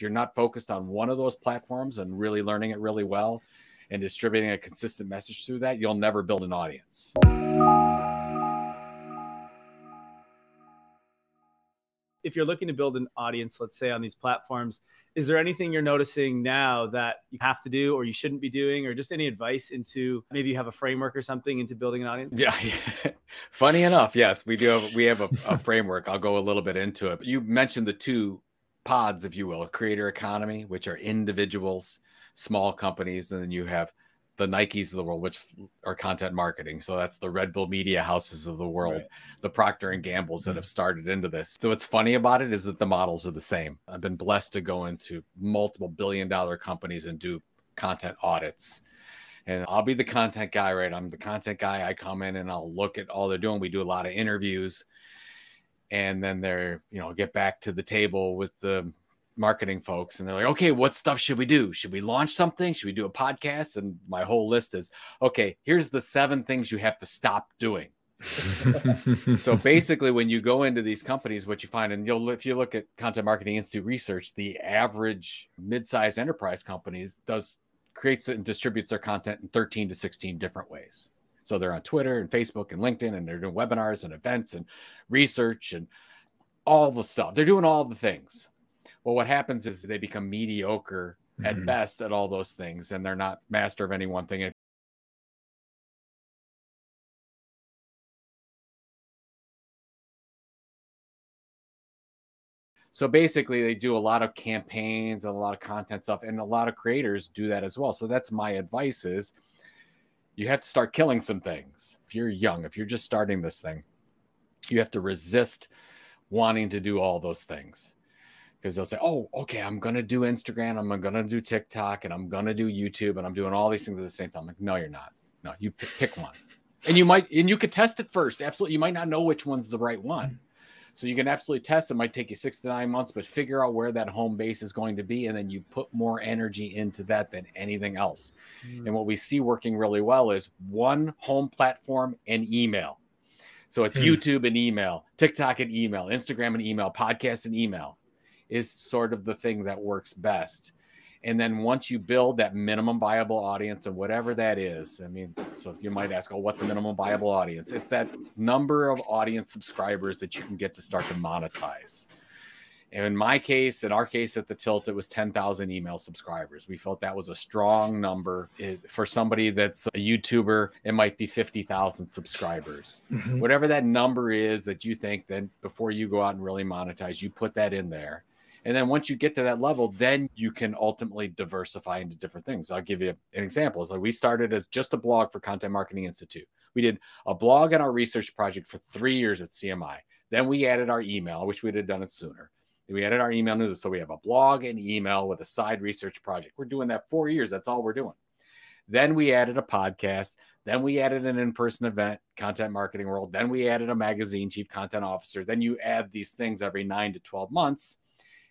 If you're not focused on one of those platforms and really learning it really well and distributing a consistent message through that, you'll never build an audience. if you're looking to build an audience, let's say on these platforms, is there anything you're noticing now that you have to do or you shouldn't be doing, or just any advice into maybe you have a framework or something into building an audience? Yeah. Funny enough, yes, we do have we have a, a framework. I'll go a little bit into it. You mentioned the two pods, if you will, creator economy, which are individuals, small companies, and then you have the Nikes of the world, which are content marketing. So that's the Red Bull media houses of the world, right. the Procter and Gambles that mm-hmm. have started into this. So what's funny about it is that the models are the same. I've been blessed to go into multiple billion dollar companies and do content audits. And I'll be the content guy, right? I'm the content guy. I come in and I'll look at all they're doing. We do a lot of interviews and then they're, you know, get back to the table with the marketing folks and they're like, okay, what stuff should we do? Should we launch something? Should we do a podcast? And my whole list is, okay, here's the seven things you have to stop doing. so basically, when you go into these companies, what you find, and you'll if you look at Content Marketing Institute research, the average mid-sized enterprise companies does creates and distributes their content in 13 to 16 different ways. So they're on Twitter and Facebook and LinkedIn, and they're doing webinars and events and research and all the stuff. They're doing all the things. Well, what happens is they become mediocre mm-hmm. at best at all those things, and they're not master of any one thing. So basically, they do a lot of campaigns and a lot of content stuff, and a lot of creators do that as well. So that's my advice: is you have to start killing some things. If you're young, if you're just starting this thing, you have to resist wanting to do all those things because they'll say, "Oh, okay, I'm gonna do Instagram, I'm gonna do TikTok, and I'm gonna do YouTube, and I'm doing all these things at the same time." I'm like, no, you're not. No, you pick, pick one, and you might, and you could test it first. Absolutely, you might not know which one's the right one, so you can absolutely test. It might take you six to nine months, but figure out where that home base is going to be, and then you put more energy into that than anything else. Mm. And what we see working really well is one home platform and email. So it's mm. YouTube and email, TikTok and email, Instagram and email, podcast and email is sort of the thing that works best. And then once you build that minimum viable audience and whatever that is, I mean, so you might ask, oh, what's a minimum viable audience? It's that number of audience subscribers that you can get to start to monetize. And in my case, in our case at the Tilt, it was 10,000 email subscribers. We felt that was a strong number. It, for somebody that's a YouTuber, it might be 50,000 subscribers. Mm-hmm. Whatever that number is that you think, then before you go out and really monetize, you put that in there. And then once you get to that level, then you can ultimately diversify into different things. I'll give you an example. So we started as just a blog for Content Marketing Institute. We did a blog and our research project for three years at CMI. Then we added our email. I wish we'd have done it sooner. We added our email news. So we have a blog and email with a side research project. We're doing that four years. That's all we're doing. Then we added a podcast. Then we added an in person event, Content Marketing World. Then we added a magazine, Chief Content Officer. Then you add these things every nine to 12 months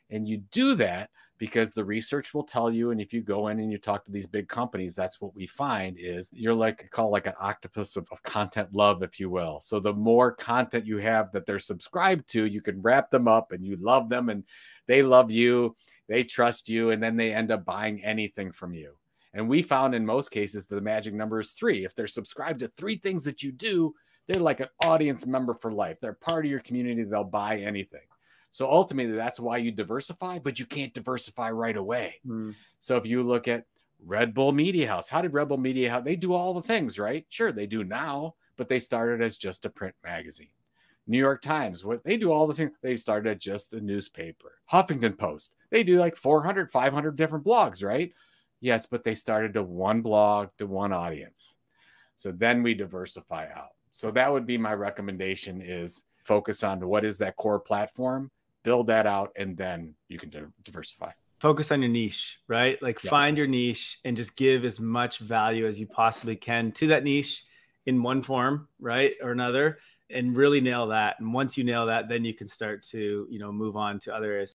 and you do that because the research will tell you. And if you go in and you talk to these big companies, that's what we find is you're like call like an octopus of, of content love, if you will. So the more content you have that they're subscribed to, you can wrap them up and you love them and they love you, they trust you, and then they end up buying anything from you. And we found in most cases the magic number is three. If they're subscribed to three things that you do, they're like an audience member for life. They're part of your community. They'll buy anything. So ultimately, that's why you diversify, but you can't diversify right away. Mm. So if you look at Red Bull Media House, how did Red Bull Media House? They do all the things, right? Sure, they do now, but they started as just a print magazine. New York Times, what they do all the things. They started at just a newspaper. Huffington Post, they do like 400, 500 different blogs, right? Yes, but they started to one blog to one audience. So then we diversify out. So that would be my recommendation is focus on what is that core platform build that out, and then you can diversify. Focus on your niche, right? Like yeah. find your niche and just give as much value as you possibly can to that niche in one form, right, or another, and really nail that. And once you nail that, then you can start to, you know, move on to other areas.